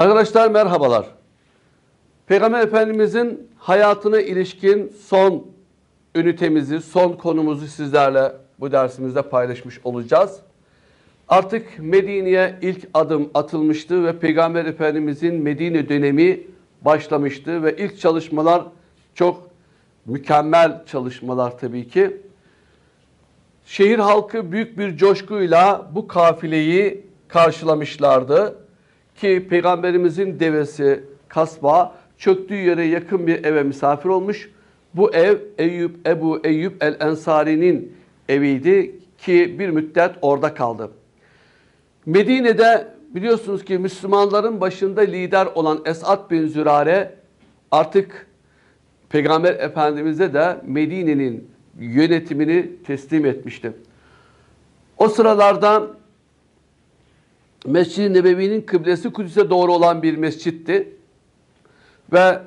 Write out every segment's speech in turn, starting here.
Arkadaşlar merhabalar. Peygamber Efendimizin hayatına ilişkin son ünitemizi, son konumuzu sizlerle bu dersimizde paylaşmış olacağız. Artık Medine'ye ilk adım atılmıştı ve Peygamber Efendimizin Medine dönemi başlamıştı ve ilk çalışmalar çok mükemmel çalışmalar tabii ki. Şehir halkı büyük bir coşkuyla bu kafileyi karşılamışlardı ki Peygamberimizin devesi kasba çöktüğü yere yakın bir eve misafir olmuş. Bu ev Eyüp Ebu Eyüp el Ensari'nin eviydi ki bir müddet orada kaldı. Medine'de biliyorsunuz ki Müslümanların başında lider olan Esad bin Zürare artık Peygamber Efendimiz'e de Medine'nin yönetimini teslim etmişti. O sıralarda Mescid-i Nebevi'nin kıblesi Kudüs'e doğru olan bir mescitti. Ve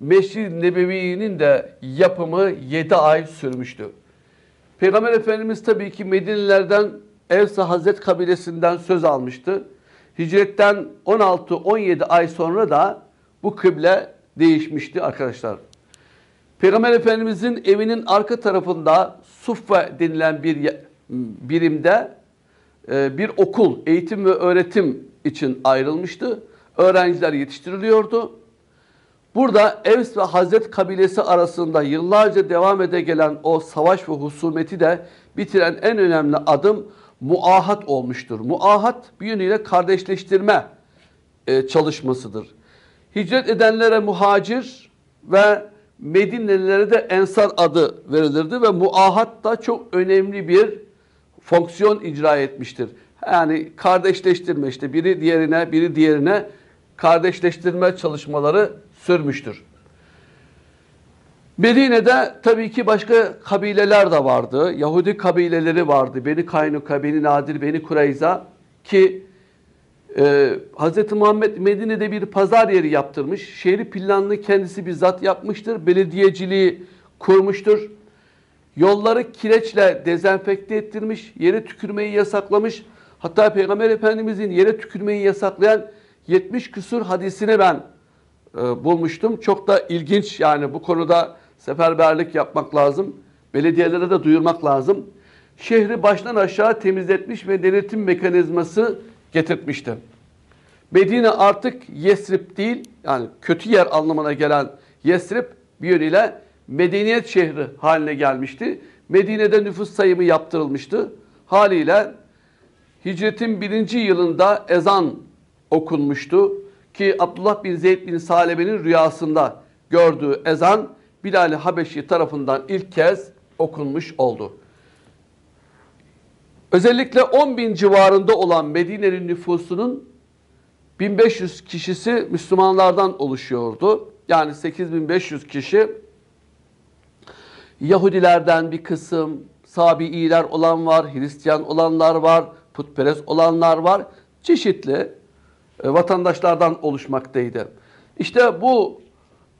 Mescid-i Nebevi'nin de yapımı 7 ay sürmüştü. Peygamber Efendimiz tabii ki Medinilerden Evsa Hazret kabilesinden söz almıştı. Hicretten 16-17 ay sonra da bu kıble değişmişti arkadaşlar. Peygamber Efendimizin evinin arka tarafında Suffe denilen bir birimde e, bir okul, eğitim ve öğretim için ayrılmıştı. Öğrenciler yetiştiriliyordu. Burada Evs ve Hazret kabilesi arasında yıllarca devam ede gelen o savaş ve husumeti de bitiren en önemli adım muahat olmuştur. Muahat bir yönüyle kardeşleştirme e, çalışmasıdır. Hicret edenlere muhacir ve Medinelilere de ensar adı verilirdi ve muahat da çok önemli bir fonksiyon icra etmiştir. Yani kardeşleştirme işte biri diğerine biri diğerine kardeşleştirme çalışmaları sürmüştür. Medine'de tabii ki başka kabileler de vardı. Yahudi kabileleri vardı. Beni Kaynuka, Beni Nadir, Beni Kureyza ki e, Hz. Muhammed Medine'de bir pazar yeri yaptırmış. Şehri planını kendisi bizzat yapmıştır. Belediyeciliği kurmuştur. Yolları kireçle dezenfekte ettirmiş. Yere tükürmeyi yasaklamış. Hatta Peygamber Efendimizin yere tükürmeyi yasaklayan 70 küsur hadisini ben e, bulmuştum. Çok da ilginç yani bu konuda seferberlik yapmak lazım. Belediyelere de duyurmak lazım. Şehri baştan aşağı temizletmiş ve denetim mekanizması getirtmişti. Medine artık Yesrib değil, yani kötü yer anlamına gelen Yesrib bir yönüyle medeniyet şehri haline gelmişti. Medine'de nüfus sayımı yaptırılmıştı. Haliyle hicretin birinci yılında ezan okunmuştu. Ki Abdullah bin Zeyd bin Salebe'nin rüyasında gördüğü ezan Bilal-i Habeşi tarafından ilk kez okunmuş oldu. Özellikle 10 bin civarında olan Medine'nin nüfusunun 1500 kişisi Müslümanlardan oluşuyordu. Yani 8500 kişi Yahudilerden bir kısım, Sabi'iler olan var, Hristiyan olanlar var, putperest olanlar var. Çeşitli e, vatandaşlardan oluşmaktaydı. İşte bu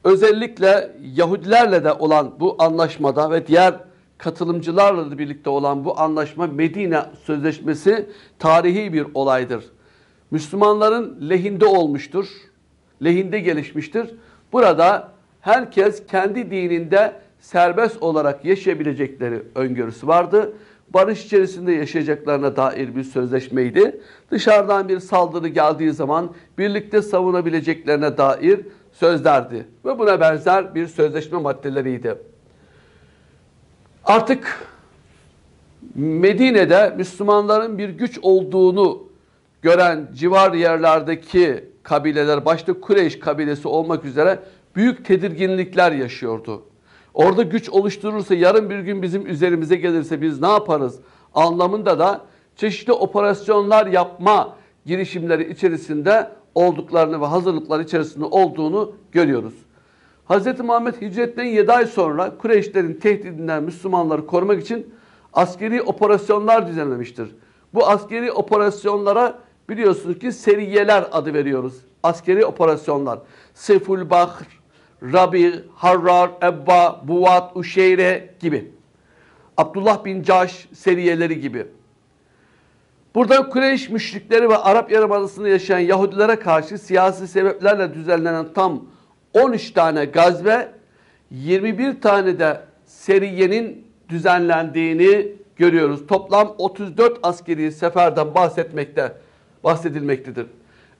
özellikle Yahudilerle de olan bu anlaşmada ve diğer katılımcılarla da birlikte olan bu anlaşma Medine Sözleşmesi tarihi bir olaydır. Müslümanların lehinde olmuştur, lehinde gelişmiştir. Burada herkes kendi dininde serbest olarak yaşayabilecekleri öngörüsü vardı. Barış içerisinde yaşayacaklarına dair bir sözleşmeydi. Dışarıdan bir saldırı geldiği zaman birlikte savunabileceklerine dair sözlerdi. Ve buna benzer bir sözleşme maddeleriydi. Artık Medine'de Müslümanların bir güç olduğunu gören civar yerlerdeki kabileler, başta Kureyş kabilesi olmak üzere büyük tedirginlikler yaşıyordu. Orada güç oluşturursa yarın bir gün bizim üzerimize gelirse biz ne yaparız anlamında da çeşitli operasyonlar yapma girişimleri içerisinde olduklarını ve hazırlıklar içerisinde olduğunu görüyoruz. Hz. Muhammed hicretten 7 ay sonra Kureyşlerin tehdidinden Müslümanları korumak için askeri operasyonlar düzenlemiştir. Bu askeri operasyonlara biliyorsunuz ki seriyeler adı veriyoruz. Askeri operasyonlar. Seful Bahr, Rabi, Harrar, Ebba, Buvat, Uşeyre gibi. Abdullah bin Caş seriyeleri gibi. Buradan Kureyş müşrikleri ve Arap Yarımadası'nda yaşayan Yahudilere karşı siyasi sebeplerle düzenlenen tam 13 tane gazve, 21 tane de seriyenin düzenlendiğini görüyoruz. Toplam 34 askeri seferden bahsetmekte bahsedilmektedir.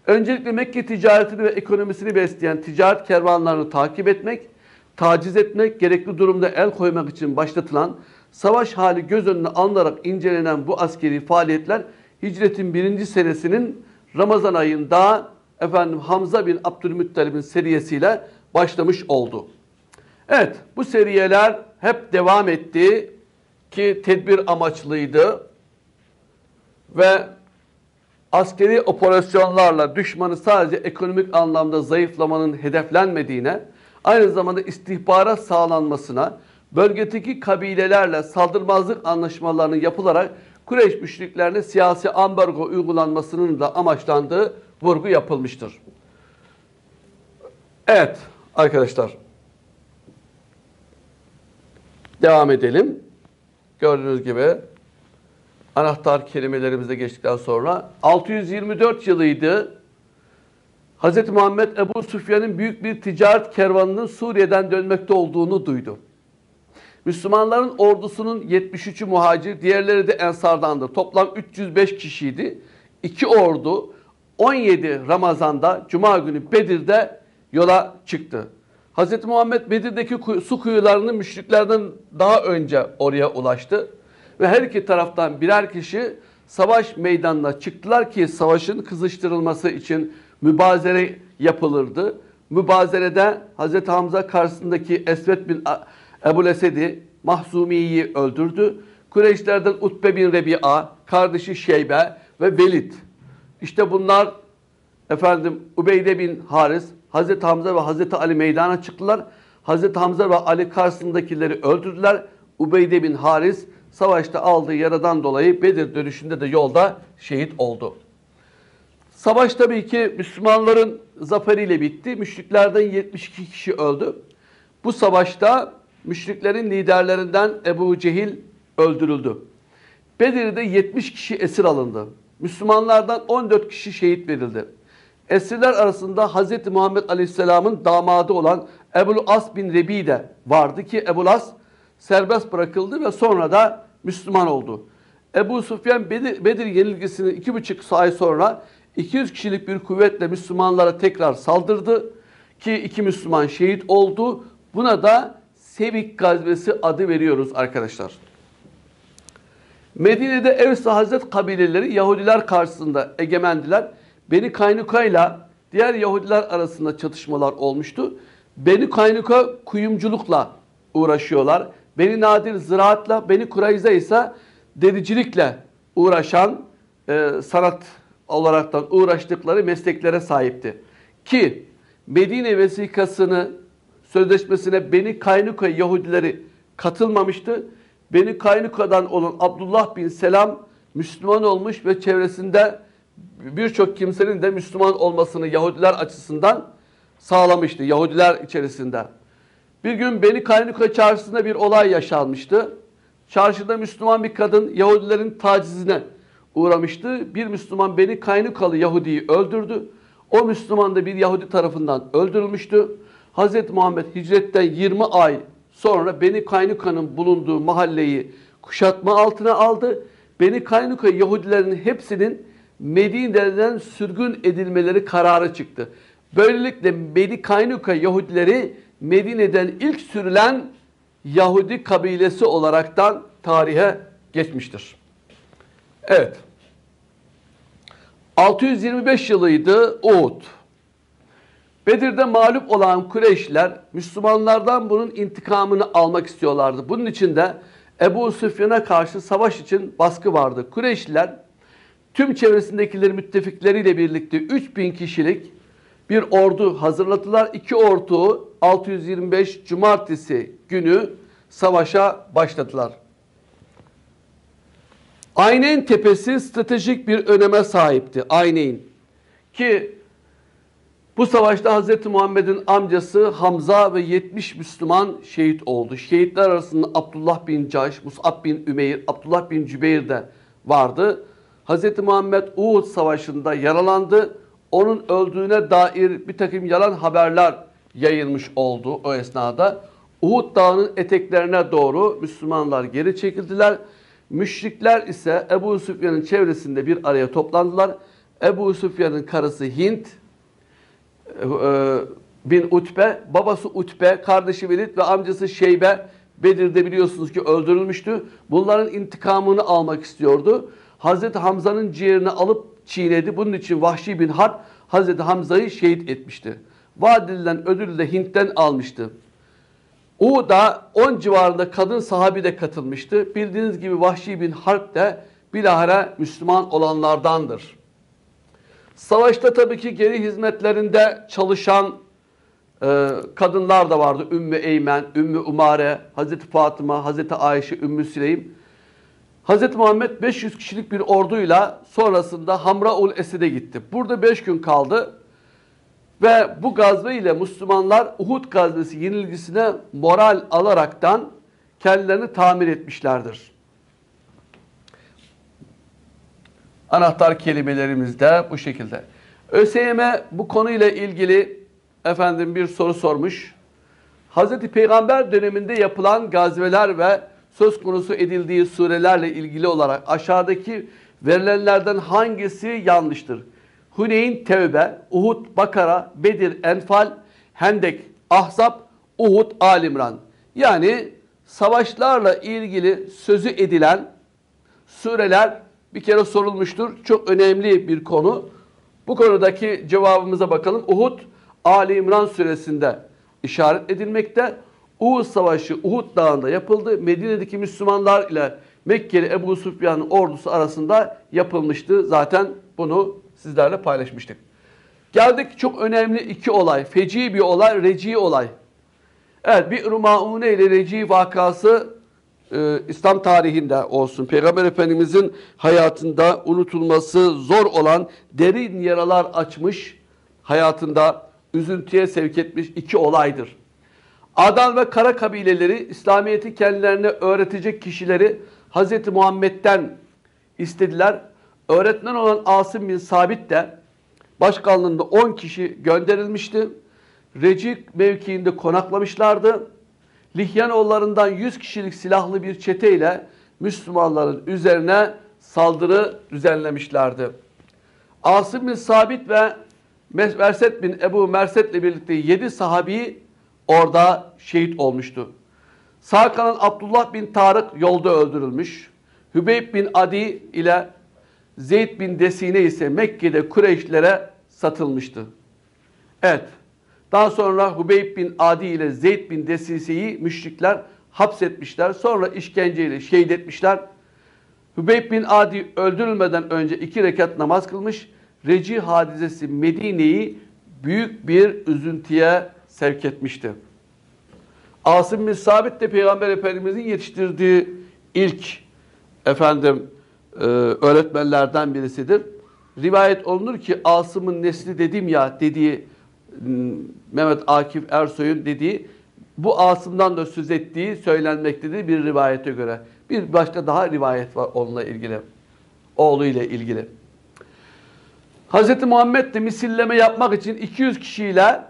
Öncelikle Mekke ticaretini ve ekonomisini besleyen ticaret kervanlarını takip etmek, taciz etmek, gerekli durumda el koymak için başlatılan savaş hali göz önüne alınarak incelenen bu askeri faaliyetler hicretin birinci senesinin Ramazan ayında efendim Hamza bin Abdülmuttalib'in seriyesiyle başlamış oldu. Evet bu seriyeler hep devam etti ki tedbir amaçlıydı ve askeri operasyonlarla düşmanı sadece ekonomik anlamda zayıflamanın hedeflenmediğine, aynı zamanda istihbarat sağlanmasına, bölgedeki kabilelerle saldırmazlık anlaşmalarının yapılarak Kureyş müşriklerine siyasi ambargo uygulanmasının da amaçlandığı vurgu yapılmıştır. Evet arkadaşlar. Devam edelim. Gördüğünüz gibi anahtar kelimelerimize geçtikten sonra 624 yılıydı. Hz. Muhammed Ebu Süfyan'ın büyük bir ticaret kervanının Suriye'den dönmekte olduğunu duydu. Müslümanların ordusunun 73'ü muhacir, diğerleri de ensardandı. Toplam 305 kişiydi. İki ordu 17 Ramazan'da Cuma günü Bedir'de yola çıktı. Hz. Muhammed Bedir'deki su kuyularını müşriklerden daha önce oraya ulaştı. Ve her iki taraftan birer kişi savaş meydanına çıktılar ki savaşın kızıştırılması için mübazere yapılırdı. Mübazerede Hz. Hamza karşısındaki Esvet bin Ebu Lesedi Mahzumi'yi öldürdü. Kureyşlerden Utbe bin Rebi'a, kardeşi Şeybe ve Velid. İşte bunlar efendim Ubeyde bin Haris, Hazreti Hamza ve Hazreti Ali meydana çıktılar. Hazreti Hamza ve Ali karşısındakileri öldürdüler. Ubeyde bin Haris savaşta aldığı yaradan dolayı Bedir dönüşünde de yolda şehit oldu. Savaş tabii ki Müslümanların zaferiyle bitti. Müşriklerden 72 kişi öldü. Bu savaşta müşriklerin liderlerinden Ebu Cehil öldürüldü. Bedir'de 70 kişi esir alındı. Müslümanlardan 14 kişi şehit verildi. Esirler arasında Hz. Muhammed Aleyhisselam'ın damadı olan Ebul As bin Rebi de vardı ki Ebul As serbest bırakıldı ve sonra da Müslüman oldu. Ebu Sufyan Bedir, Bedir yenilgisinin iki buçuk ay sonra 200 kişilik bir kuvvetle Müslümanlara tekrar saldırdı ki iki Müslüman şehit oldu. Buna da Sevik gazvesi adı veriyoruz arkadaşlar. Medine'de Evs Hazret kabileleri Yahudiler karşısında egemendiler. Beni Kaynuka ile diğer Yahudiler arasında çatışmalar olmuştu. Beni Kaynuka kuyumculukla uğraşıyorlar. Beni Nadir ziraatla, Beni Kurayza ise dericilikle uğraşan e, sanat olaraktan uğraştıkları mesleklere sahipti. Ki Medine vesikasını sözleşmesine Beni Kaynuka Yahudileri katılmamıştı. Beni Kaynuka'dan olan Abdullah bin Selam Müslüman olmuş ve çevresinde birçok kimsenin de Müslüman olmasını Yahudiler açısından sağlamıştı. Yahudiler içerisinde. Bir gün Beni Kaynuka çarşısında bir olay yaşanmıştı. Çarşıda Müslüman bir kadın Yahudilerin tacizine uğramıştı. Bir Müslüman Beni Kaynukalı Yahudi'yi öldürdü. O Müslüman da bir Yahudi tarafından öldürülmüştü. Hz. Muhammed hicretten 20 ay sonra Beni Kaynuka'nın bulunduğu mahalleyi kuşatma altına aldı. Beni Kaynuka Yahudilerin hepsinin Medine'den sürgün edilmeleri kararı çıktı. Böylelikle Beni Kaynuka Yahudileri Medine'den ilk sürülen Yahudi kabilesi olaraktan tarihe geçmiştir. Evet. 625 yılıydı Uhud. Bedir'de mağlup olan Kureyşler Müslümanlardan bunun intikamını almak istiyorlardı. Bunun için de Ebu Süfyan'a karşı savaş için baskı vardı. Kureyşliler tüm çevresindekileri müttefikleriyle birlikte 3000 kişilik bir ordu hazırladılar. İki ordu 625 Cumartesi günü savaşa başladılar. Aynen tepesi stratejik bir öneme sahipti. Aynen. Ki bu savaşta Hz. Muhammed'in amcası Hamza ve 70 Müslüman şehit oldu. Şehitler arasında Abdullah bin Caş, Mus'ab bin Ümeyr, Abdullah bin Cübeyr de vardı. Hz. Muhammed Uhud Savaşı'nda yaralandı. Onun öldüğüne dair bir takım yalan haberler yayılmış oldu o esnada. Uhud Dağı'nın eteklerine doğru Müslümanlar geri çekildiler. Müşrikler ise Ebu Süfyan'ın çevresinde bir araya toplandılar. Ebu Süfyan'ın karısı Hint, e, bin Utbe, babası Utbe, kardeşi Velid ve amcası Şeybe Bedir'de biliyorsunuz ki öldürülmüştü. Bunların intikamını almak istiyordu. Hazreti Hamza'nın ciğerini alıp çiğnedi. Bunun için Vahşi bin Harp Hazreti Hamza'yı şehit etmişti. Vaat edilen de Hint'ten almıştı. O da 10 civarında kadın sahabi de katılmıştı. Bildiğiniz gibi Vahşi bin Harp de bilahare Müslüman olanlardandır. Savaşta tabii ki geri hizmetlerinde çalışan e, kadınlar da vardı. Ümmü Eymen, Ümmü Umare, Hazreti Fatıma, Hazreti Ayşe, Ümmü Süleym. Hazreti Muhammed 500 kişilik bir orduyla sonrasında Hamraul Esed'e gitti. Burada 5 gün kaldı. Ve bu gazve ile Müslümanlar Uhud gazvesi yenilgisine moral alaraktan kendilerini tamir etmişlerdir. Anahtar kelimelerimiz de bu şekilde. ÖSYM bu konuyla ilgili efendim bir soru sormuş. Hazreti Peygamber döneminde yapılan gazveler ve söz konusu edildiği surelerle ilgili olarak aşağıdaki verilenlerden hangisi yanlıştır? Huneyn, Tevbe, Uhud, Bakara, Bedir, Enfal, Hendek, Ahzab, Uhud, Alimran. Yani savaşlarla ilgili sözü edilen sureler bir kere sorulmuştur. Çok önemli bir konu. Bu konudaki cevabımıza bakalım. Uhud, Ali İmran suresinde işaret edilmekte. Uhud Savaşı Uhud Dağı'nda yapıldı. Medine'deki Müslümanlar ile Mekkeli Ebu Sufyan'ın ordusu arasında yapılmıştı. Zaten bunu sizlerle paylaşmıştık. Geldik çok önemli iki olay. Feci bir olay, reci olay. Evet bir Maune ile reci vakası e, İslam tarihinde olsun. Peygamber Efendimizin hayatında unutulması zor olan derin yaralar açmış, hayatında üzüntüye sevk etmiş iki olaydır. Adan ve Kara kabileleri İslamiyet'i kendilerine öğretecek kişileri Hz. Muhammed'den istediler. Öğretmen olan Asım bin Sabit de başkanlığında 10 kişi gönderilmişti. Recik mevkiinde konaklamışlardı. Lihyanoğullarından 100 kişilik silahlı bir çeteyle Müslümanların üzerine saldırı düzenlemişlerdi. Asım bin Sabit ve Merset bin Ebu Merset ile birlikte 7 sahabi orada şehit olmuştu. Sağ kalan Abdullah bin Tarık yolda öldürülmüş. Hübeyb bin Adi ile Zeyd bin Desine ise Mekke'de Kureyşlere satılmıştı. Evet. Daha sonra Hubeyb bin Adi ile Zeyd bin Desise'yi müşrikler hapsetmişler. Sonra işkenceyle şehit etmişler. Hubeyb bin Adi öldürülmeden önce iki rekat namaz kılmış. Reci hadisesi Medine'yi büyük bir üzüntüye sevk etmişti. Asım bin Sabit de Peygamber Efendimizin yetiştirdiği ilk efendim e, öğretmenlerden birisidir. Rivayet olunur ki Asım'ın nesli dedim ya dediği Mehmet Akif Ersoy'un dediği bu Asım'dan da söz ettiği söylenmektedir bir rivayete göre. Bir başka daha rivayet var onunla ilgili. Oğlu ile ilgili. Hz. Muhammed de misilleme yapmak için 200 kişiyle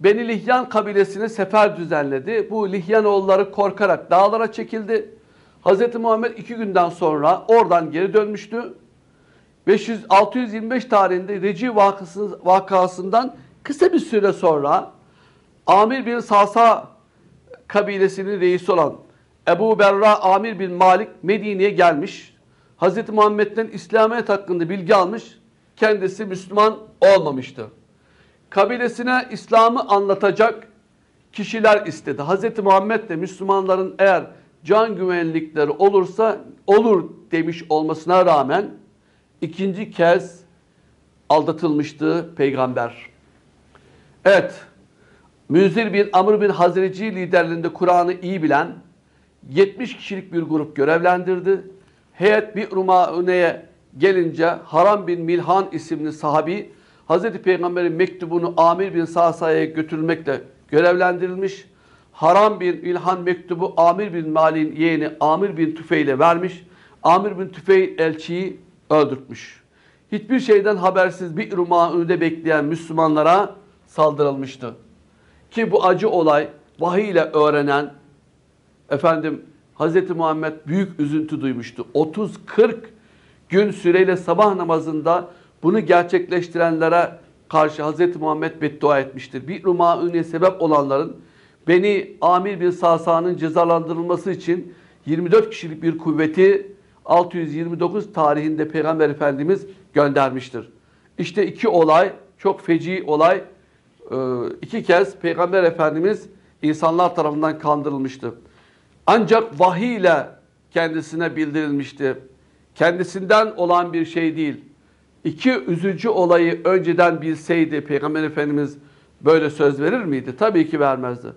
Beni Lihyan kabilesine sefer düzenledi. Bu Lihyan oğulları korkarak dağlara çekildi. Hz. Muhammed iki günden sonra oradan geri dönmüştü. 500, 625 tarihinde Reci vakasından kısa bir süre sonra Amir bin Sasa kabilesinin reisi olan Ebu Berra Amir bin Malik Medine'ye gelmiş. Hz. Muhammed'den İslamiyet hakkında bilgi almış. Kendisi Müslüman olmamıştı. Kabilesine İslam'ı anlatacak kişiler istedi. Hz. Muhammed de Müslümanların eğer can güvenlikleri olursa olur demiş olmasına rağmen ikinci kez aldatılmıştı peygamber. Evet, Müzir bin Amr bin Hazreci liderliğinde Kur'an'ı iyi bilen 70 kişilik bir grup görevlendirdi. Heyet bir Ruma'ne'ye gelince Haram bin Milhan isimli sahabi Hazreti Peygamber'in mektubunu Amir bin Sasa'ya götürülmekle görevlendirilmiş. Haram bin İlhan mektubu Amir bin Mali'nin yeğeni Amir bin Tüfeil'e vermiş. Amir bin Tüfeil elçiyi öldürtmüş. Hiçbir şeyden habersiz bir ırmağında bekleyen Müslümanlara saldırılmıştı. Ki bu acı olay vahiy ile öğrenen efendim Hz. Muhammed büyük üzüntü duymuştu. 30-40 gün süreyle sabah namazında bunu gerçekleştirenlere karşı Hz. Muhammed beddua etmiştir. Bir rumaüne sebep olanların beni Amir bin Sasa'nın cezalandırılması için 24 kişilik bir kuvveti 629 tarihinde Peygamber Efendimiz göndermiştir. İşte iki olay, çok feci olay. Ee, iki kez Peygamber Efendimiz insanlar tarafından kandırılmıştı. Ancak vahiy ile kendisine bildirilmişti. Kendisinden olan bir şey değil. İki üzücü olayı önceden bilseydi Peygamber Efendimiz böyle söz verir miydi? Tabii ki vermezdi.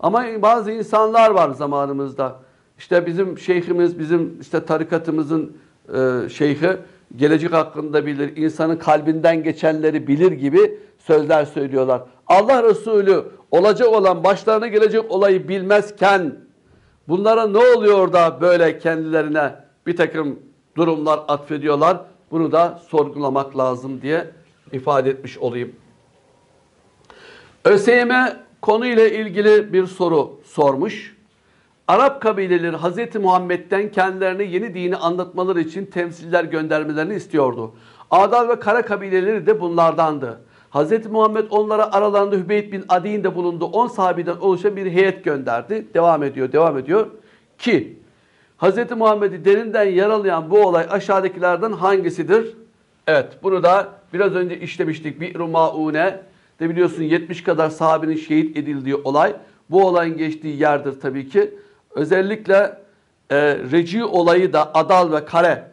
Ama bazı insanlar var zamanımızda. İşte bizim şeyhimiz, bizim işte tarikatımızın e, şeyhi gelecek hakkında bilir, insanın kalbinden geçenleri bilir gibi sözler söylüyorlar. Allah Resulü olacak olan, başlarına gelecek olayı bilmezken bunlara ne oluyor da böyle kendilerine bir takım durumlar atfediyorlar? Bunu da sorgulamak lazım diye ifade etmiş olayım. ÖSYM konuyla ilgili bir soru sormuş. Arap kabileleri Hz. Muhammed'den kendilerine yeni dini anlatmaları için temsiller göndermelerini istiyordu. Adal ve Kara kabileleri de bunlardandı. Hz. Muhammed onlara aralarında Hübeyt bin Adi'nin de bulunduğu 10 sahabeden oluşan bir heyet gönderdi. Devam ediyor, devam ediyor. Ki Hz. Muhammed'i derinden yaralayan bu olay aşağıdakilerden hangisidir? Evet bunu da biraz önce işlemiştik. Bir Maune de biliyorsun 70 kadar sahabenin şehit edildiği olay. Bu olayın geçtiği yerdir tabii ki. Özellikle e, Reci olayı da Adal ve Kare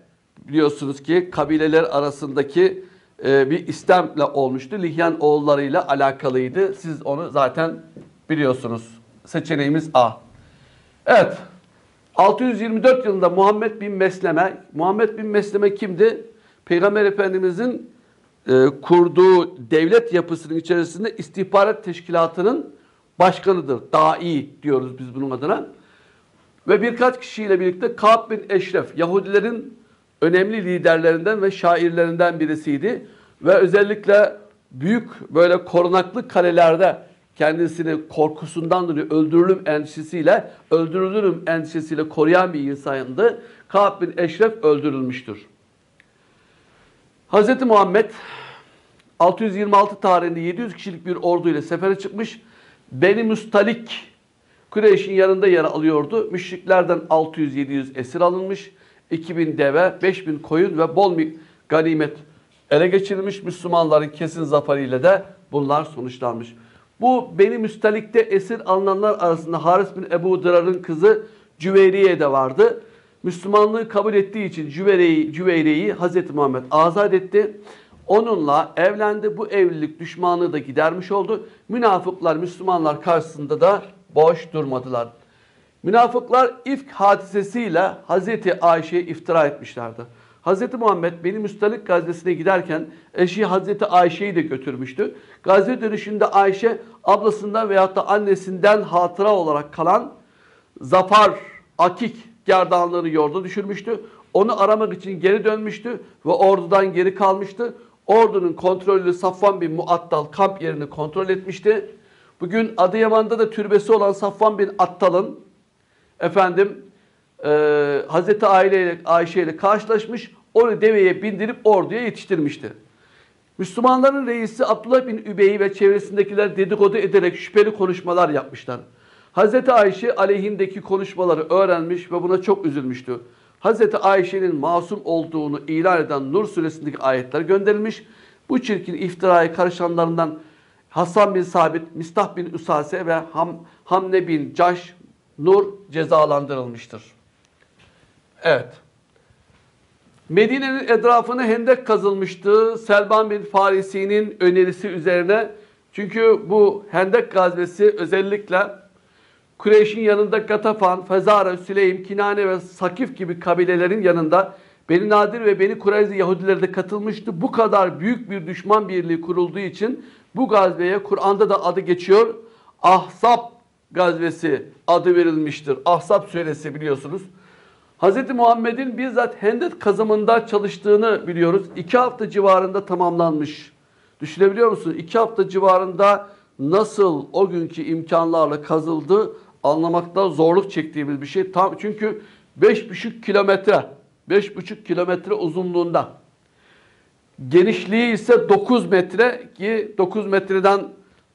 biliyorsunuz ki kabileler arasındaki e, bir istemle olmuştu. Lihyan oğullarıyla alakalıydı. Siz onu zaten biliyorsunuz. Seçeneğimiz A. Evet. 624 yılında Muhammed bin Mesleme, Muhammed bin Mesleme kimdi? Peygamber Efendimizin e, kurduğu devlet yapısının içerisinde istihbarat teşkilatının başkanıdır. Dai diyoruz biz bunun adına. Ve birkaç kişiyle birlikte Ka'b bin Eşref, Yahudilerin önemli liderlerinden ve şairlerinden birisiydi. Ve özellikle büyük böyle korunaklı kalelerde kendisini korkusundan dolayı öldürülüm endişesiyle, öldürülürüm endişesiyle koruyan bir insandı. Ka'b bin Eşref öldürülmüştür. Hz. Muhammed 626 tarihinde 700 kişilik bir orduyla sefere çıkmış. Beni Müstalik Kureyş'in yanında yer alıyordu. Müşriklerden 600-700 esir alınmış. 2000 deve, 5000 koyun ve bol bir ganimet ele geçirilmiş. Müslümanların kesin zaferiyle de bunlar sonuçlanmış. Bu Beni Müstalik'te esir alınanlar arasında Haris bin Ebu Dırar'ın kızı Cüveyriye de vardı. Müslümanlığı kabul ettiği için Cüveyriye'yi Cüveyriye Hz. Muhammed azat etti. Onunla evlendi. Bu evlilik düşmanlığı da gidermiş oldu. Münafıklar Müslümanlar karşısında da boş durmadılar. Münafıklar ifk hadisesiyle Hazreti Ayşe'ye iftira etmişlerdi. Hazreti Muhammed Beni Müstalik gazvesine giderken eşi Hazreti Ayşe'yi de götürmüştü. Gazve dönüşünde Ayşe ablasından veyahut da annesinden hatıra olarak kalan zafar, akik gerdanlığını yolda düşürmüştü. Onu aramak için geri dönmüştü ve ordudan geri kalmıştı. Ordunun kontrollü Safvan bin Muattal kamp yerini kontrol etmişti. Bugün Adıyaman'da da türbesi olan Safvan bin Attal'ın efendim e, Hazreti Aile ile Ayşe ile karşılaşmış. Onu deveye bindirip orduya yetiştirmişti. Müslümanların reisi Abdullah bin Übey ve çevresindekiler dedikodu ederek şüpheli konuşmalar yapmışlar. Hazreti Ayşe aleyhindeki konuşmaları öğrenmiş ve buna çok üzülmüştü. Hazreti Ayşe'nin masum olduğunu ilan eden Nur suresindeki ayetler gönderilmiş. Bu çirkin iftiraya karışanlarından Hasan bin Sabit, Mistah bin Usase ve Ham, Hamne bin Caş Nur cezalandırılmıştır. Evet. Medine'nin etrafını hendek kazılmıştı. Selman bin Farisi'nin önerisi üzerine. Çünkü bu hendek gazvesi özellikle Kureyş'in yanında Gatafan, Fezara, Süleym, Kinane ve Sakif gibi kabilelerin yanında Beni Nadir ve Beni Kureyze Yahudileri de katılmıştı. Bu kadar büyük bir düşman birliği kurulduğu için bu gazveye Kur'an'da da adı geçiyor. Ahzab gazvesi adı verilmiştir. Ahzab suresi biliyorsunuz. Hz. Muhammed'in bizzat Hendek kazımında çalıştığını biliyoruz. İki hafta civarında tamamlanmış. Düşünebiliyor musun? İki hafta civarında nasıl o günkü imkanlarla kazıldı anlamakta zorluk çektiğimiz bir şey. Tam çünkü 5,5 kilometre 5,5 kilometre uzunluğunda. Genişliği ise 9 metre ki 9 metreden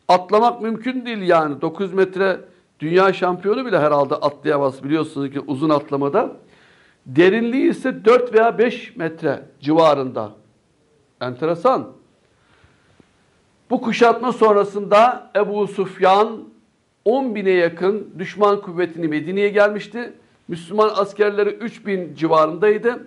atlamak mümkün değil yani. 9 metre dünya şampiyonu bile herhalde atlayamaz biliyorsunuz ki uzun atlamada. Derinliği ise 4 veya 5 metre civarında. Enteresan. Bu kuşatma sonrasında Ebu Sufyan 10 bine yakın düşman kuvvetini Medine'ye gelmişti. Müslüman askerleri 3 bin civarındaydı.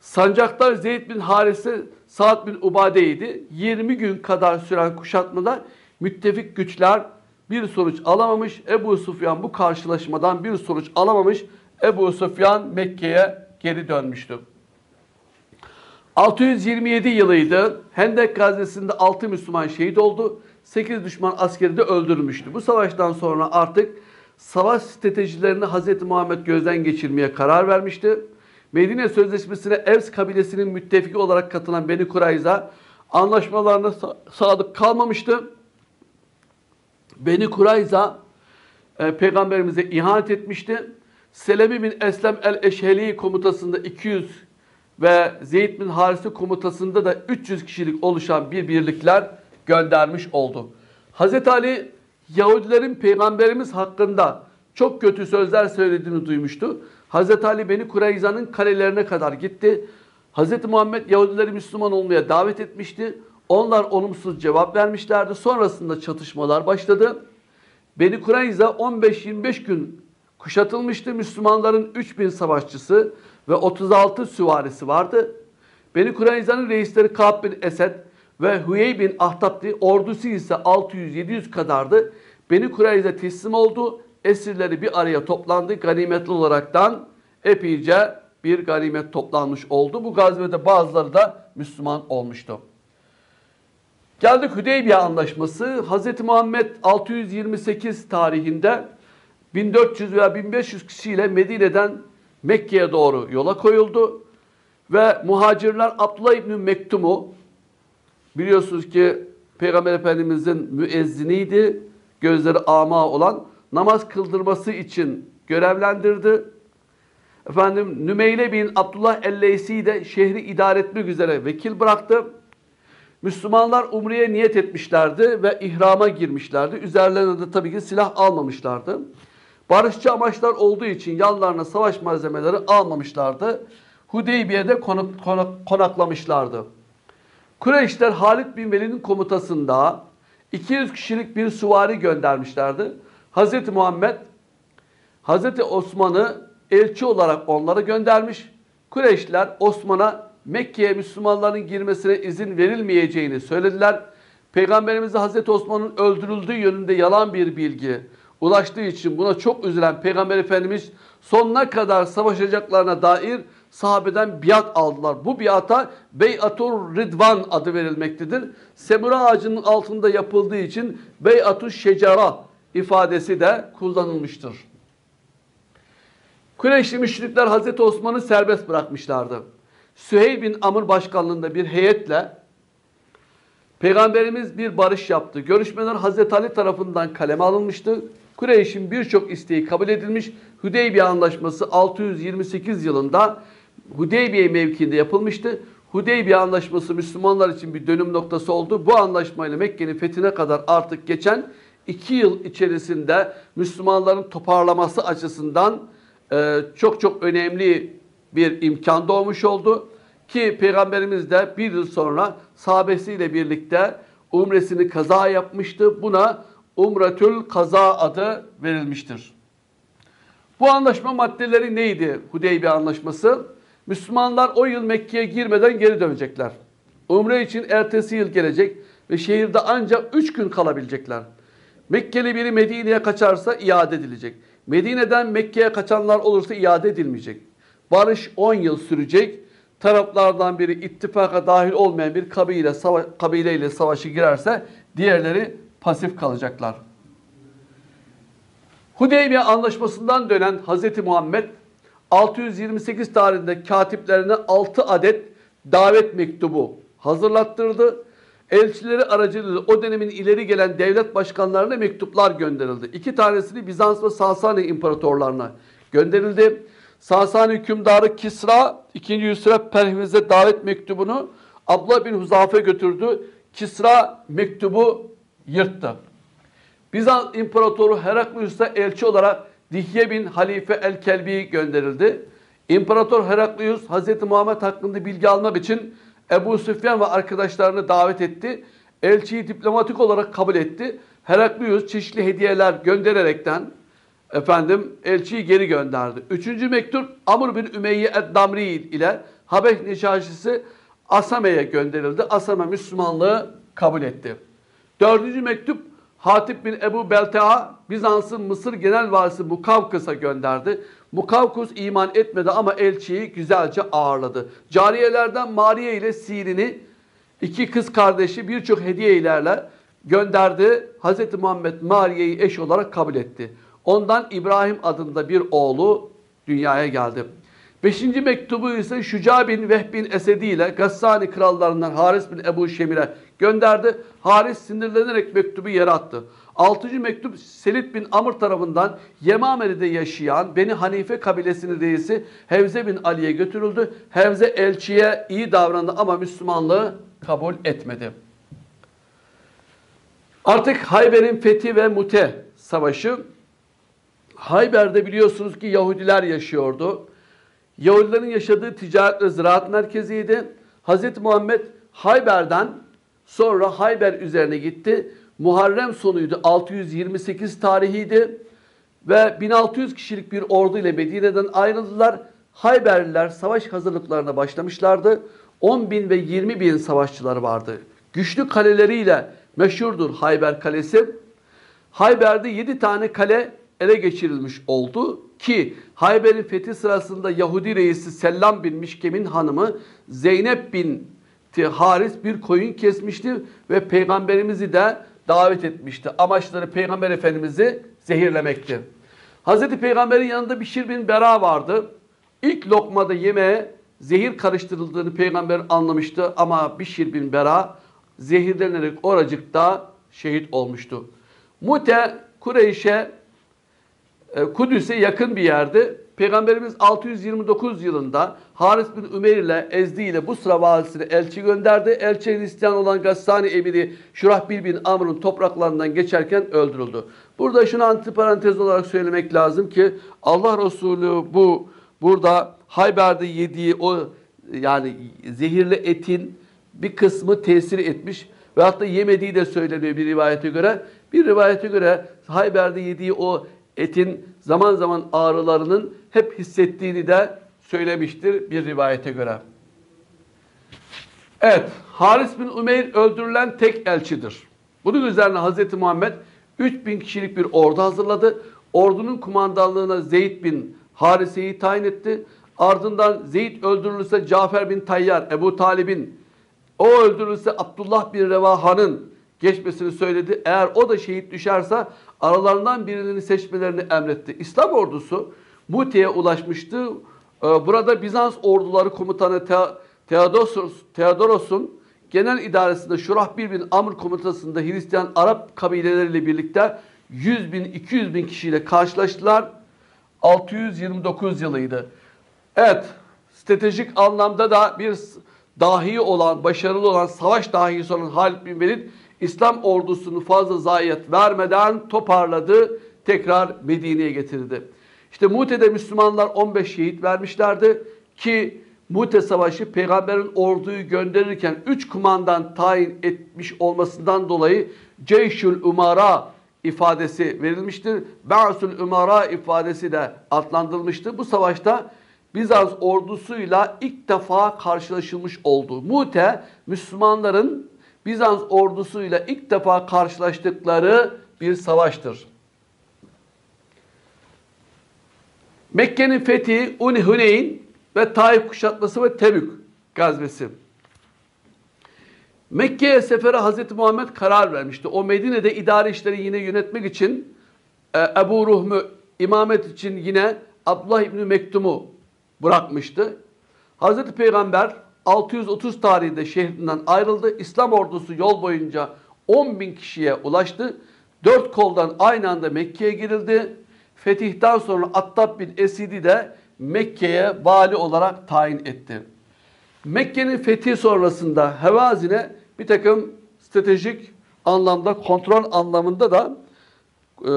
Sancaktar Zeyd bin Harise, Sa'd bin Ubade'ydi. 20 gün kadar süren kuşatmada müttefik güçler bir sonuç alamamış. Ebu Sufyan bu karşılaşmadan bir sonuç alamamış. Ebu Sufyan Mekke'ye geri dönmüştü. 627 yılıydı. Hendek gazesinde 6 Müslüman şehit oldu. 8 düşman askeri de öldürülmüştü. Bu savaştan sonra artık savaş stratejilerini Hz. Muhammed gözden geçirmeye karar vermişti. Medine Sözleşmesi'ne Evs kabilesinin müttefiki olarak katılan Beni Kurayza anlaşmalarına sadık kalmamıştı. Beni Kurayza e, peygamberimize ihanet etmişti. Selemi bin Eslem el-Eşheli komutasında 200 ve Zeyd bin Harise komutasında da 300 kişilik oluşan bir birlikler göndermiş oldu. Hz. Ali Yahudilerin peygamberimiz hakkında çok kötü sözler söylediğini duymuştu. Hz. Ali Beni Kureyza'nın kalelerine kadar gitti. Hz. Muhammed Yahudileri Müslüman olmaya davet etmişti. Onlar olumsuz cevap vermişlerdi. Sonrasında çatışmalar başladı. Beni Kureyza 15-25 gün kuşatılmıştı. Müslümanların 3000 savaşçısı ve 36 süvarisi vardı. Beni Kureyza'nın reisleri Ka'b bin Esed ve Hüyey bin Ahtab'di. Ordusu ise 600-700 kadardı. Beni Kureyza teslim oldu. Esirleri bir araya toplandı. Ganimetli olaraktan epeyce bir ganimet toplanmış oldu. Bu gazvede bazıları da Müslüman olmuştu. Geldik Hüdeybiye Anlaşması. Hz. Muhammed 628 tarihinde 1400 veya 1500 kişiyle Medine'den Mekke'ye doğru yola koyuldu. Ve muhacirler Abdullah İbni Mektum'u biliyorsunuz ki Peygamber Efendimizin müezziniydi. Gözleri ama olan namaz kıldırması için görevlendirdi. Efendim Nümeyle bin Abdullah Elleysi'yi de şehri idare etmek üzere vekil bıraktı. Müslümanlar Umre'ye niyet etmişlerdi ve ihrama girmişlerdi. Üzerlerine de tabii ki silah almamışlardı. Barışçı amaçlar olduğu için yanlarına savaş malzemeleri almamışlardı. Hudeybiye'de konak, konak, konaklamışlardı. Kureyşler Halid bin Velid'in komutasında 200 kişilik bir süvari göndermişlerdi. Hz. Muhammed Hz. Osman'ı elçi olarak onlara göndermiş. Kureyşler Osman'a Mekke'ye Müslümanların girmesine izin verilmeyeceğini söylediler. Peygamberimize Hazreti Osman'ın öldürüldüğü yönünde yalan bir bilgi ulaştığı için buna çok üzülen Peygamber Efendimiz sonuna kadar savaşacaklarına dair sahabeden biat aldılar. Bu biata Beyatur Ridvan adı verilmektedir. Semura ağacının altında yapıldığı için Beyatur Şecara ifadesi de kullanılmıştır. Kureyşli müşrikler Hazreti Osman'ı serbest bırakmışlardı. Süheyl bin Amr başkanlığında bir heyetle Peygamberimiz bir barış yaptı. Görüşmeler Hazreti Ali tarafından kaleme alınmıştı. Kureyş'in birçok isteği kabul edilmiş. Hudeybiye Anlaşması 628 yılında Hudeybiye mevkiinde yapılmıştı. Hudeybiye Anlaşması Müslümanlar için bir dönüm noktası oldu. Bu anlaşmayla Mekke'nin fethine kadar artık geçen iki yıl içerisinde Müslümanların toparlaması açısından e, çok çok önemli bir imkan doğmuş oldu. Ki Peygamberimiz de bir yıl sonra sahabesiyle birlikte umresini kaza yapmıştı. Buna Umretül Kaza adı verilmiştir. Bu anlaşma maddeleri neydi Hudeybiye Anlaşması? Müslümanlar o yıl Mekke'ye girmeden geri dönecekler. Umre için ertesi yıl gelecek ve şehirde ancak 3 gün kalabilecekler. Mekkeli biri Medine'ye kaçarsa iade edilecek. Medine'den Mekke'ye kaçanlar olursa iade edilmeyecek. Barış 10 yıl sürecek. Taraflardan biri ittifaka dahil olmayan bir kabile, sava kabileyle savaşı girerse diğerleri pasif kalacaklar. Hudeybiye anlaşmasından dönen Hz. Muhammed 628 tarihinde katiplerine 6 adet davet mektubu hazırlattırdı. Elçileri aracılığıyla o dönemin ileri gelen devlet başkanlarına mektuplar gönderildi. İki tanesini Bizans ve Sasani imparatorlarına gönderildi. Sasani hükümdarı Kisra 2. Yusra Perhiz'e davet mektubunu Abdullah bin Huzafe götürdü. Kisra mektubu yırttı. Bizans İmparatoru Heraklius'a elçi olarak Dihye bin Halife el-Kelbi gönderildi. İmparator Heraklius Hz. Muhammed hakkında bilgi almak için Ebu Süfyan ve arkadaşlarını davet etti. Elçiyi diplomatik olarak kabul etti. Heraklius çeşitli hediyeler göndererekten efendim elçiyi geri gönderdi. Üçüncü mektup Amr bin Ümeyye Eddamri ile Habeş Neşaşisi Asame'ye gönderildi. Asame Müslümanlığı kabul etti. Dördüncü mektup Hatip bin Ebu Beltea Bizans'ın Mısır Genel Valisi Mukavkıs'a gönderdi. Mukavkus iman etmedi ama elçiyi güzelce ağırladı. Cariyelerden Mariye ile Sirin'i iki kız kardeşi birçok hediyelerle gönderdi. Hz. Muhammed Mariye'yi eş olarak kabul etti. Ondan İbrahim adında bir oğlu dünyaya geldi. Beşinci mektubu ise Şuca bin Vehb Esedi ile Gassani krallarından Haris bin Ebu Şemir'e gönderdi. Haris sinirlenerek mektubu yere attı. Altıncı mektup Selit bin Amr tarafından Yemame'de yaşayan Beni Hanife kabilesinin reisi Hevze bin Ali'ye götürüldü. Hevze elçiye iyi davrandı ama Müslümanlığı kabul etmedi. Artık Hayber'in fethi ve Mute savaşı. Hayber'de biliyorsunuz ki Yahudiler yaşıyordu. Yahudilerin yaşadığı ticaret ve ziraat merkeziydi. Hz. Muhammed Hayber'den sonra Hayber üzerine gitti. Muharrem sonuydu. 628 tarihiydi. Ve 1600 kişilik bir ordu ile Medine'den ayrıldılar. Hayberliler savaş hazırlıklarına başlamışlardı. 10 bin ve 20 bin savaşçıları vardı. Güçlü kaleleriyle meşhurdur Hayber Kalesi. Hayber'de 7 tane kale ele geçirilmiş oldu ki Hayber'in fethi sırasında Yahudi reisi Sellam bin Mişkem'in hanımı Zeynep bin Haris bir koyun kesmişti ve peygamberimizi de davet etmişti. Amaçları peygamber efendimizi zehirlemekti. Hazreti Peygamber'in yanında Bişir bin Bera vardı. İlk lokmada yemeğe zehir karıştırıldığını peygamber anlamıştı ama Bişir bin Bera zehirlenerek oracıkta şehit olmuştu. Mute Kureyş'e e, Kudüs'e yakın bir yerde Peygamberimiz 629 yılında Haris bin Ümeyr ile Ezdi ile Busra valisine elçi gönderdi. Elçi Hristiyan olan Gassani emiri Şurahbil bin Amr'ın topraklarından geçerken öldürüldü. Burada şunu antiparantez olarak söylemek lazım ki Allah Resulü bu burada Hayber'de yediği o yani zehirli etin bir kısmı tesir etmiş ve hatta yemediği de söyleniyor bir rivayete göre. Bir rivayete göre Hayber'de yediği o etin zaman zaman ağrılarının hep hissettiğini de söylemiştir bir rivayete göre. Evet, Haris bin Ümeyr öldürülen tek elçidir. Bunun üzerine Hz. Muhammed 3000 kişilik bir ordu hazırladı. Ordunun kumandanlığına Zeyd bin Harise'yi tayin etti. Ardından Zeyd öldürülürse Cafer bin Tayyar, Ebu Talib'in, o öldürülürse Abdullah bin Revaha'nın geçmesini söyledi. Eğer o da şehit düşerse aralarından birini seçmelerini emretti. İslam ordusu Muti'ye ulaşmıştı. Ee, burada Bizans orduları komutanı Theodoros, Theodoros'un genel idaresinde Şurahbil bin Amr komutasında Hristiyan Arap kabileleriyle birlikte 100 bin 200 bin kişiyle karşılaştılar. 629 yılıydı. Evet, stratejik anlamda da bir dahi olan, başarılı olan, savaş dahisi olan Halid bin Velid İslam ordusunu fazla zayiat vermeden toparladı, tekrar Medine'ye getirdi. İşte Mute'de Müslümanlar 15 şehit vermişlerdi ki Mute Savaşı peygamberin orduyu gönderirken 3 kumandan tayin etmiş olmasından dolayı Ceyşül Umara ifadesi verilmiştir. Ba'sul Umara ifadesi de adlandırılmıştır. Bu savaşta Bizans ordusuyla ilk defa karşılaşılmış oldu. Mute Müslümanların Bizans ordusuyla ilk defa karşılaştıkları bir savaştır. Mekke'nin fethi, Uni Huneyn ve Taif kuşatması ve Tebük gazvesi. Mekke'ye sefere Hz. Muhammed karar vermişti. O Medine'de idari işleri yine yönetmek için e, Ebu Ruhmü imamet için yine Abdullah İbni Mektum'u bırakmıştı. Hazreti Peygamber 630 tarihinde şehrinden ayrıldı. İslam ordusu yol boyunca 10 bin kişiye ulaştı. Dört koldan aynı anda Mekke'ye girildi. Fetihten sonra Attab bin Esidi de Mekke'ye vali olarak tayin etti. Mekke'nin fethi sonrasında Hevazin'e bir takım stratejik anlamda, kontrol anlamında da e,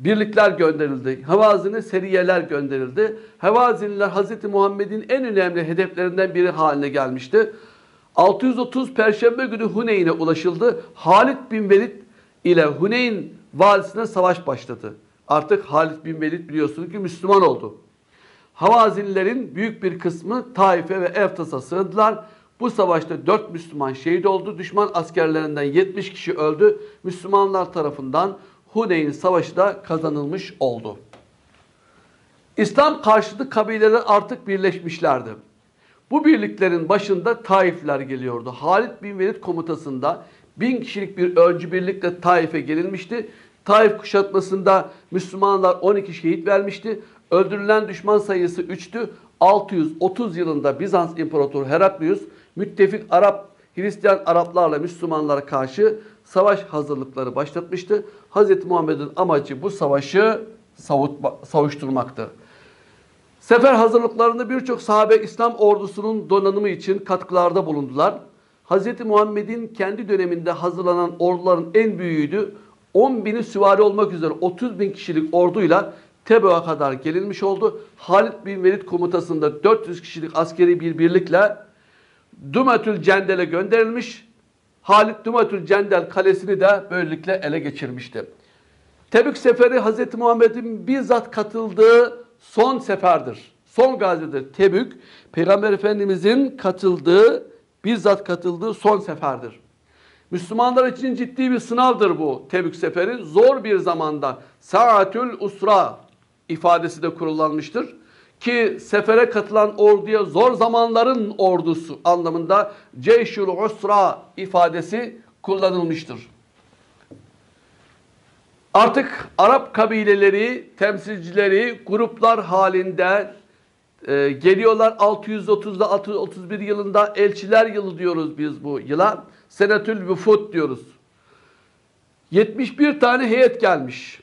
birlikler gönderildi. Hevazin'e seriyeler gönderildi. Hevazinliler Hz. Muhammed'in en önemli hedeflerinden biri haline gelmişti. 630 Perşembe günü Huneyn'e ulaşıldı. Halid bin Velid ile Huneyn valisine savaş başladı. Artık Halid bin Velid biliyorsunuz ki Müslüman oldu. Havazinlerin büyük bir kısmı Taif'e ve Eftas'a sığındılar. Bu savaşta 4 Müslüman şehit oldu. Düşman askerlerinden 70 kişi öldü. Müslümanlar tarafından Huneyn Savaşı da kazanılmış oldu. İslam karşıtı kabileler artık birleşmişlerdi. Bu birliklerin başında Taifler geliyordu. Halid bin Velid komutasında bin kişilik bir öncü birlikle Taif'e gelinmişti. Taif kuşatmasında Müslümanlar 12 şehit vermişti. Öldürülen düşman sayısı 3'tü. 630 yılında Bizans İmparatoru Heraklius müttefik Arap, Hristiyan Araplarla Müslümanlara karşı savaş hazırlıkları başlatmıştı. Hz. Muhammed'in amacı bu savaşı savutma, savuşturmaktı. Sefer hazırlıklarında birçok sahabe İslam ordusunun donanımı için katkılarda bulundular. Hz. Muhammed'in kendi döneminde hazırlanan orduların en büyüğüydü. 10 bini süvari olmak üzere 30 bin kişilik orduyla Tebuk'a kadar gelinmiş oldu. Halid bin Velid komutasında 400 kişilik askeri bir birlikle Dumatül Cendel'e gönderilmiş. Halid Dumatül Cendel kalesini de böylelikle ele geçirmişti. Tebük seferi Hz. Muhammed'in bizzat katıldığı son seferdir. Son gazidir. Tebük, Peygamber Efendimizin katıldığı, bizzat katıldığı son seferdir. Müslümanlar için ciddi bir sınavdır bu Tebük seferi. Zor bir zamanda Saatül Usra ifadesi de kullanılmıştır. Ki sefere katılan orduya zor zamanların ordusu anlamında Ceyşül Usra ifadesi kullanılmıştır. Artık Arap kabileleri, temsilcileri gruplar halinde e, geliyorlar 630'da 631 yılında elçiler yılı diyoruz biz bu yıla. Senetül Vüfut diyoruz. 71 tane heyet gelmiş.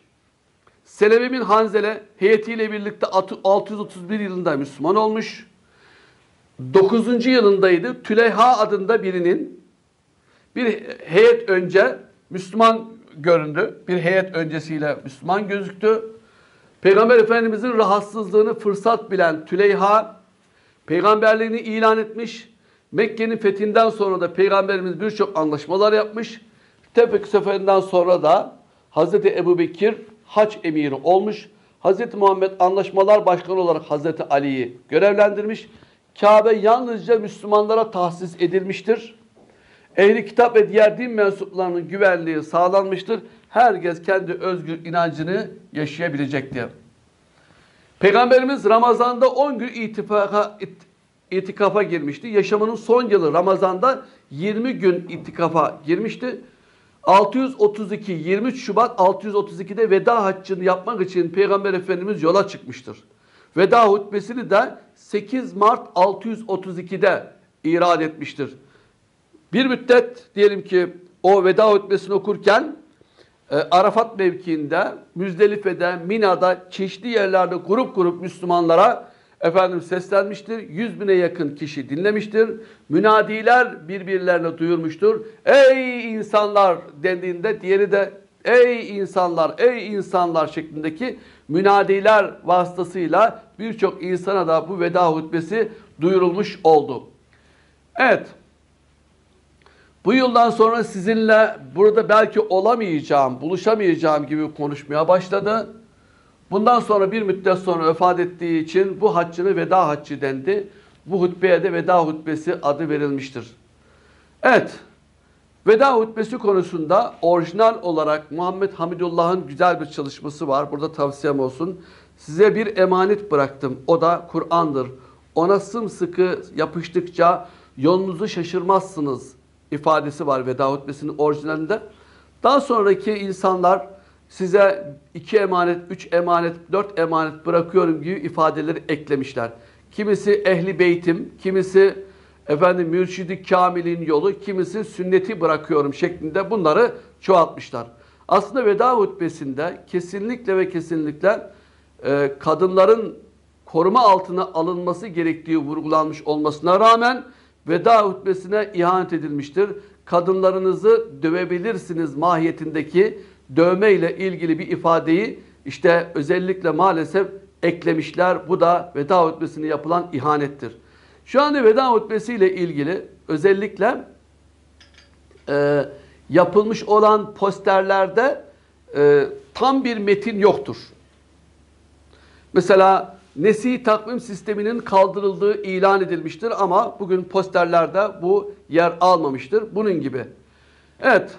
Selevi bin Hanzele heyetiyle birlikte 631 yılında Müslüman olmuş. 9. yılındaydı. Tüleyha adında birinin bir heyet önce Müslüman göründü. Bir heyet öncesiyle Müslüman gözüktü. Peygamber Efendimizin rahatsızlığını fırsat bilen Tüleyha peygamberliğini ilan etmiş. Mekke'nin fethinden sonra da Peygamberimiz birçok anlaşmalar yapmış. Tebük seferinden sonra da Hazreti Ebu Bekir haç emiri olmuş. Hazreti Muhammed anlaşmalar başkanı olarak Hazreti Ali'yi görevlendirmiş. Kabe yalnızca Müslümanlara tahsis edilmiştir. Ehli kitap ve diğer din mensuplarının güvenliği sağlanmıştır. Herkes kendi özgür inancını yaşayabilecektir. Peygamberimiz Ramazan'da 10 gün itifaka, it, itikafa girmişti. Yaşamının son yılı Ramazan'da 20 gün itikafa girmişti. 632 23 Şubat 632'de veda haccını yapmak için Peygamber Efendimiz yola çıkmıştır. Veda hutbesini de 8 Mart 632'de irad etmiştir. Bir müddet diyelim ki o veda hutbesini okurken e, Arafat mevkiinde, Müzdelife'de, Mina'da çeşitli yerlerde grup grup Müslümanlara efendim seslenmiştir. Yüz bine yakın kişi dinlemiştir. Münadiler birbirlerine duyurmuştur. Ey insanlar dendiğinde diğeri de ey insanlar, ey insanlar şeklindeki münadiler vasıtasıyla birçok insana da bu veda hutbesi duyurulmuş oldu. Evet. Bu yıldan sonra sizinle burada belki olamayacağım, buluşamayacağım gibi konuşmaya başladı. Bundan sonra bir müddet sonra vefat ettiği için bu haccını veda haccı dendi. Bu hutbeye de veda hutbesi adı verilmiştir. Evet, veda hutbesi konusunda orijinal olarak Muhammed Hamidullah'ın güzel bir çalışması var. Burada tavsiyem olsun. Size bir emanet bıraktım. O da Kur'an'dır. Ona sımsıkı yapıştıkça yolunuzu şaşırmazsınız ifadesi var veda hutbesinin orijinalinde. Daha sonraki insanlar size iki emanet, üç emanet, dört emanet bırakıyorum gibi ifadeleri eklemişler. kimisi ehli beytim, kimisi efendim mürşidi kamilin yolu, kimisi sünneti bırakıyorum şeklinde bunları çoğaltmışlar. Aslında veda hutbesinde kesinlikle ve kesinlikle e, kadınların koruma altına alınması gerektiği vurgulanmış olmasına rağmen veda hutbesine ihanet edilmiştir. Kadınlarınızı dövebilirsiniz mahiyetindeki dövme ile ilgili bir ifadeyi işte özellikle maalesef eklemişler. Bu da veda hutbesine yapılan ihanettir. Şu anda veda hutbesi ile ilgili özellikle e, yapılmış olan posterlerde e, tam bir metin yoktur. Mesela Nesih takvim sisteminin kaldırıldığı ilan edilmiştir ama bugün posterlerde bu yer almamıştır. Bunun gibi. Evet.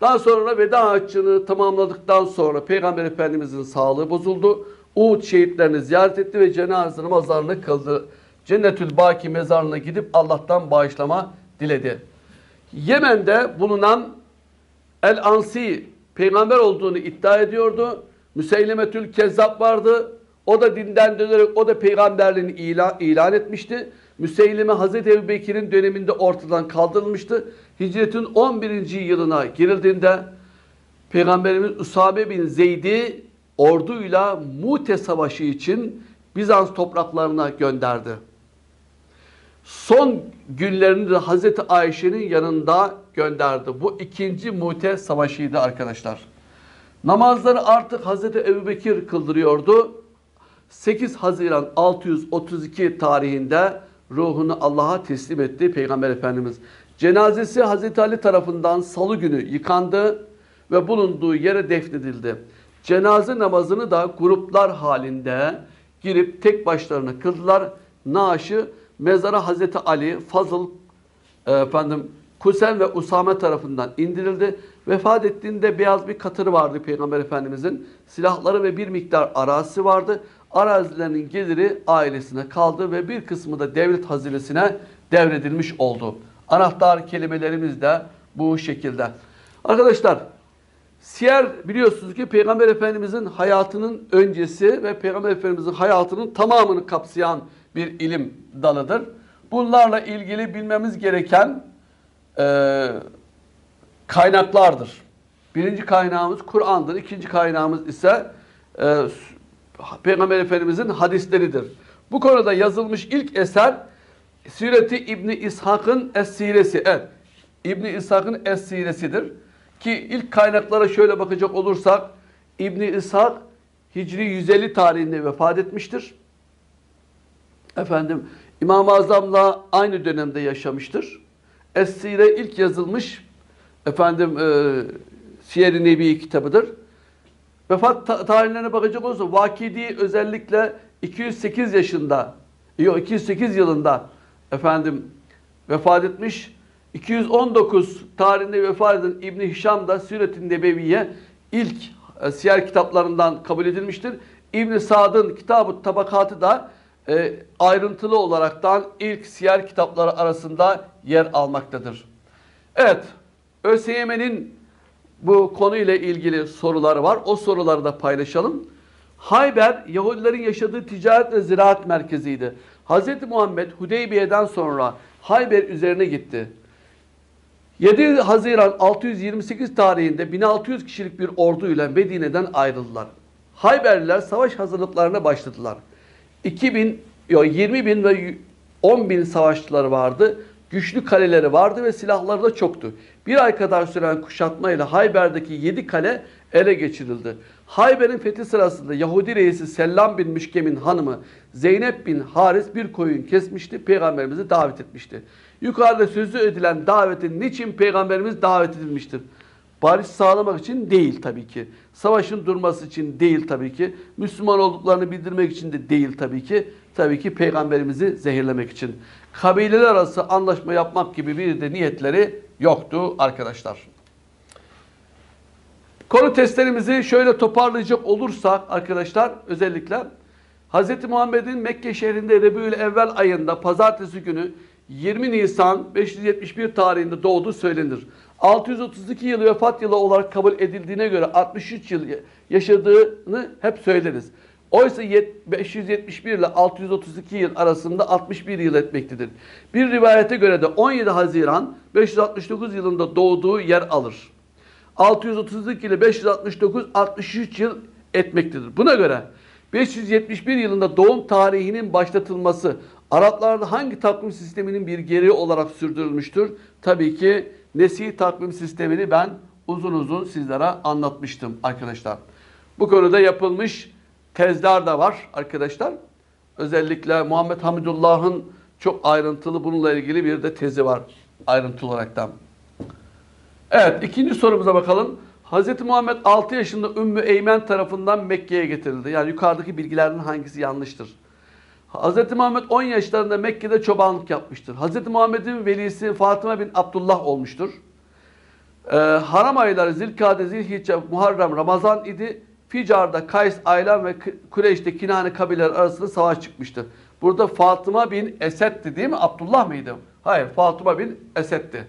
Daha sonra veda haccını tamamladıktan sonra Peygamber Efendimizin sağlığı bozuldu. Uhud şehitlerini ziyaret etti ve cenaze namazlarını kıldı. Cennetül Baki mezarına gidip Allah'tan bağışlama diledi. Yemen'de bulunan El Ansi peygamber olduğunu iddia ediyordu. Müseylemetül Kezzab vardı. O da dinden dönerek o da peygamberliğini ilan, ilan etmişti. Müseylime Hazreti Ebu Bekir'in döneminde ortadan kaldırılmıştı. Hicretin 11. yılına girildiğinde Peygamberimiz Usabe bin Zeyd'i orduyla Mute Savaşı için Bizans topraklarına gönderdi. Son günlerini de Hazreti Ayşe'nin yanında gönderdi. Bu ikinci Mute Savaşı'ydı arkadaşlar. Namazları artık Hazreti Ebubekir kıldırıyordu. 8 Haziran 632 tarihinde ruhunu Allah'a teslim etti Peygamber Efendimiz. Cenazesi Hazreti Ali tarafından salı günü yıkandı ve bulunduğu yere defnedildi. Cenaze namazını da gruplar halinde girip tek başlarına kıldılar. Naaşı mezara Hazreti Ali, Fazıl, e, efendim Kusen ve Usame tarafından indirildi. Vefat ettiğinde beyaz bir katırı vardı Peygamber Efendimizin. Silahları ve bir miktar arazisi vardı. Arazilerinin geliri ailesine kaldı ve bir kısmı da devlet hazinesine devredilmiş oldu. Anahtar kelimelerimiz de bu şekilde. Arkadaşlar Siyer biliyorsunuz ki Peygamber Efendimizin hayatının öncesi ve Peygamber Efendimizin hayatının tamamını kapsayan bir ilim dalıdır. Bunlarla ilgili bilmemiz gereken e, kaynaklardır. Birinci kaynağımız Kur'an'dır. İkinci kaynağımız ise e, Peygamber Efendimizin hadisleridir. Bu konuda yazılmış ilk eser Süreti İbni İshak'ın Es-Siresi. Evet, İbni İshak'ın Es-Siresidir. Ki ilk kaynaklara şöyle bakacak olursak İbni İshak Hicri 150 tarihinde vefat etmiştir. Efendim İmam-ı Azam'la aynı dönemde yaşamıştır. Es-Sire ilk yazılmış efendim e, Siyer-i Nebi kitabıdır. Vefat ta tarihlerine bakacak olursa Vakidi özellikle 208 yaşında yok 208 yılında efendim vefat etmiş. 219 tarihinde vefat eden İbn Hişam da Süret-i Nebeviye ilk e, siyer kitaplarından kabul edilmiştir. İbn Sad'ın Kitab-ı Tabakatı da e, ayrıntılı olaraktan ilk siyer kitapları arasında yer almaktadır. Evet, ÖSYM'nin bu konuyla ilgili soruları var. O soruları da paylaşalım. Hayber, Yahudilerin yaşadığı ticaret ve ziraat merkeziydi. Hz. Muhammed Hudeybiye'den sonra Hayber üzerine gitti. 7 Haziran 628 tarihinde 1600 kişilik bir orduyla Medine'den ayrıldılar. Hayberliler savaş hazırlıklarına başladılar. 2000, 20 bin ve 10 bin savaşçıları vardı. Güçlü kaleleri vardı ve silahları da çoktu. Bir ay kadar süren kuşatmayla Hayber'deki 7 kale ele geçirildi. Hayber'in fethi sırasında Yahudi reisi Sellam bin Müşkem'in hanımı Zeynep bin Haris bir koyun kesmişti. Peygamberimizi davet etmişti. Yukarıda sözü edilen davetin niçin Peygamberimiz davet edilmiştir? Barış sağlamak için değil tabii ki. Savaşın durması için değil tabii ki. Müslüman olduklarını bildirmek için de değil tabii ki. Tabii ki Peygamberimizi zehirlemek için. Kabileler arası anlaşma yapmak gibi bir de niyetleri yoktu arkadaşlar. Konu testlerimizi şöyle toparlayacak olursak arkadaşlar özellikle Hz. Muhammed'in Mekke şehrinde Rebül Evvel ayında pazartesi günü 20 Nisan 571 tarihinde doğduğu söylenir. 632 yılı vefat yılı olarak kabul edildiğine göre 63 yıl yaşadığını hep söyleriz. Oysa yet- 571 ile 632 yıl arasında 61 yıl etmektedir. Bir rivayete göre de 17 Haziran 569 yılında doğduğu yer alır. 632 ile 569 63 yıl etmektedir. Buna göre 571 yılında doğum tarihinin başlatılması Araplarda hangi takvim sisteminin bir geri olarak sürdürülmüştür? Tabii ki Nesih takvim sistemini ben uzun uzun sizlere anlatmıştım arkadaşlar. Bu konuda yapılmış tezler de var arkadaşlar. Özellikle Muhammed Hamidullah'ın çok ayrıntılı bununla ilgili bir de tezi var ayrıntılı olaraktan. Evet ikinci sorumuza bakalım. Hz. Muhammed 6 yaşında Ümmü Eymen tarafından Mekke'ye getirildi. Yani yukarıdaki bilgilerden hangisi yanlıştır? Hz. Muhammed 10 yaşlarında Mekke'de çobanlık yapmıştır. Hz. Muhammed'in velisi Fatıma bin Abdullah olmuştur. Ee, haram ayları Zilkade, Zilhicce, Muharrem, Ramazan idi. Ficar'da Kays, Aylan ve Kureyş'te Kinane kabileler arasında savaş çıkmıştır. Burada Fatıma bin Esed'ti değil mi? Abdullah mıydı? Hayır, Fatıma bin Esed'ti.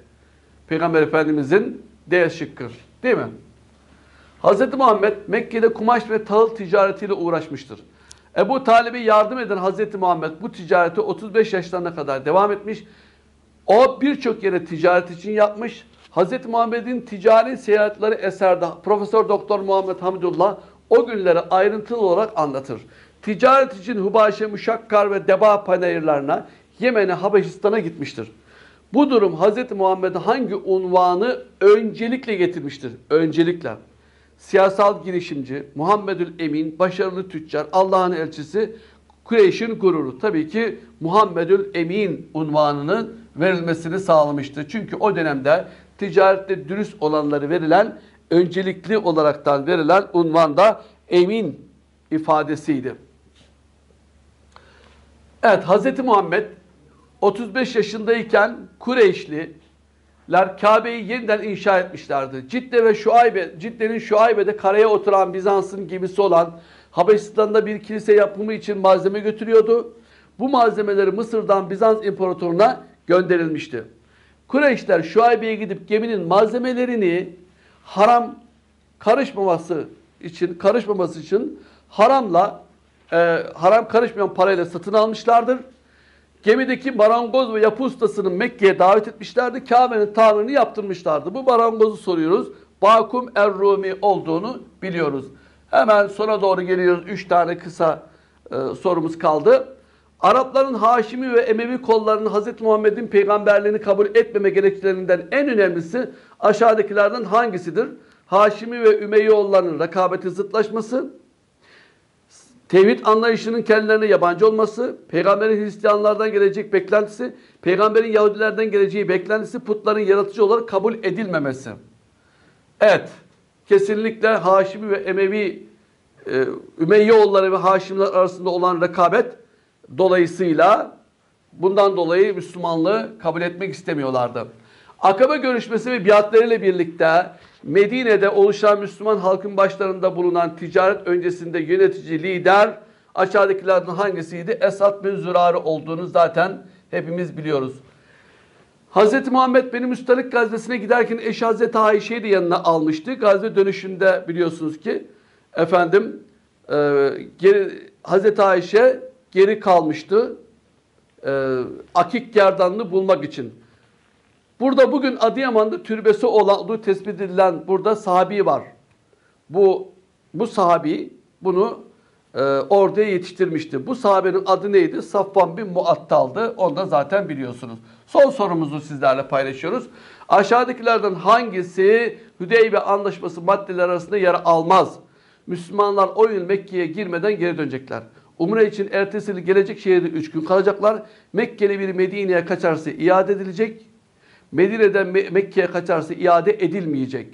Peygamber Efendimizin D şıkkı. Değil mi? Hz. Muhammed Mekke'de kumaş ve tahıl ticaretiyle uğraşmıştır. Ebu Talib'e yardım eden Hz. Muhammed bu ticareti 35 yaşlarına kadar devam etmiş. O birçok yere ticaret için yapmış. Hz. Muhammed'in ticari seyahatleri eserde Profesör Doktor Muhammed Hamidullah o günleri ayrıntılı olarak anlatır. Ticaret için Hubaşe, Muşakkar ve Deba panayırlarına Yemen'e, Habeşistan'a gitmiştir. Bu durum Hz. Muhammed'e hangi unvanı öncelikle getirmiştir? Öncelikle. Siyasal girişimci, Muhammedül Emin, başarılı tüccar, Allah'ın elçisi, Kureyş'in gururu. Tabii ki Muhammedül Emin unvanının verilmesini sağlamıştı. Çünkü o dönemde ticarette dürüst olanları verilen, öncelikli olaraktan verilen unvan da Emin ifadesiydi. Evet, Hz. Muhammed 35 yaşındayken Kureyşliler Kabe'yi yeniden inşa etmişlerdi. Cidde ve Şuaybe, Cidde'nin Şuaybe'de karaya oturan Bizans'ın gemisi olan Habeşistan'da bir kilise yapımı için malzeme götürüyordu. Bu malzemeleri Mısır'dan Bizans imparatoruna gönderilmişti. Kureyşler Şuaybe'ye gidip geminin malzemelerini haram karışmaması için karışmaması için haramla e, haram karışmayan parayla satın almışlardır. Gemideki marangoz ve yapı ustasını Mekke'ye davet etmişlerdi. Kabe'nin tanrını yaptırmışlardı. Bu marangozu soruyoruz. Bakum Er-Rumi olduğunu biliyoruz. Hemen sona doğru geliyoruz. Üç tane kısa e, sorumuz kaldı. Arapların Haşimi ve Emevi kollarının Hz. Muhammed'in peygamberliğini kabul etmeme gerekçelerinden en önemlisi aşağıdakilerden hangisidir? Haşimi ve Ümeyyoğullarının rekabeti zıtlaşması, Tevhid anlayışının kendilerine yabancı olması, peygamberin Hristiyanlardan gelecek beklentisi, peygamberin Yahudilerden geleceği beklentisi, putların yaratıcı olarak kabul edilmemesi. Evet, kesinlikle Haşimi ve Emevi, e, Ümeyyeoğulları ve Haşimler arasında olan rekabet dolayısıyla bundan dolayı Müslümanlığı kabul etmek istemiyorlardı. Akabe görüşmesi ve biatleriyle birlikte Medine'de oluşan Müslüman halkın başlarında bulunan ticaret öncesinde yönetici lider aşağıdakilerden hangisiydi? Esad bin Zürare olduğunu zaten hepimiz biliyoruz. Hz. Muhammed benim Müstalik gazvesine giderken eşi Hz. Ayşe'yi de yanına almıştı. Gazve dönüşünde biliyorsunuz ki efendim e, geri, Hz. Ayşe geri kalmıştı. E, akik gerdanını bulmak için. Burada bugün Adıyaman'da türbesi olduğu tespit edilen burada sahabi var. Bu bu sahabi bunu e, orduya yetiştirmişti. Bu sahabenin adı neydi? Safvan bin Muattal'dı. Onu da zaten biliyorsunuz. Son sorumuzu sizlerle paylaşıyoruz. Aşağıdakilerden hangisi Hüdeybe Anlaşması maddeler arasında yer almaz? Müslümanlar o yıl Mekke'ye girmeden geri dönecekler. Umre için ertesi yıl gelecek şehirde 3 gün kalacaklar. Mekkeli bir Medine'ye kaçarsa iade edilecek. Medine'den Mekke'ye kaçarsa iade edilmeyecek.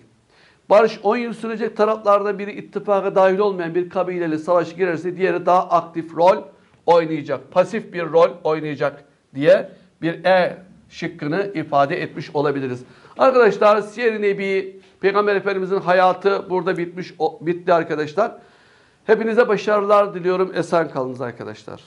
Barış 10 yıl sürecek taraflardan biri ittifaka dahil olmayan bir kabileyle savaş girerse diğeri daha aktif rol oynayacak. Pasif bir rol oynayacak diye bir E şıkkını ifade etmiş olabiliriz. Arkadaşlar Siyer-i Nebi Peygamber Efendimizin hayatı burada bitmiş bitti arkadaşlar. Hepinize başarılar diliyorum. Esen kalınız arkadaşlar.